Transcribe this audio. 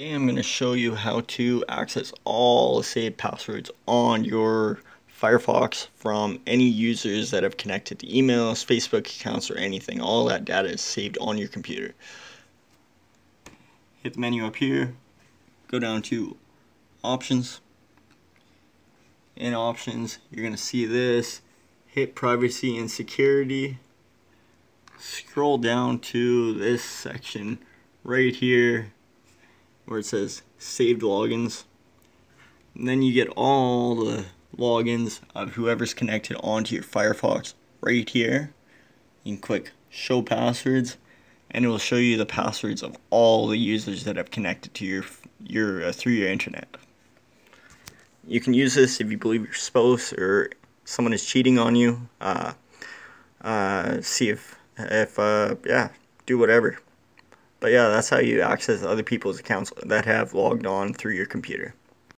Today I'm going to show you how to access all saved passwords on your Firefox from any users that have connected to emails, Facebook accounts, or anything. All that data is saved on your computer. Hit the menu up here, go down to Options. In Options, you're going to see this. Hit Privacy and Security. Scroll down to this section right here where it says saved logins. And then you get all the logins of whoever's connected onto your Firefox right here. You can click show passwords and it will show you the passwords of all the users that have connected to your your uh, through your internet. You can use this if you believe your spouse or someone is cheating on you. Uh, uh, see if if uh, yeah, do whatever. But yeah, that's how you access other people's accounts that have logged on through your computer.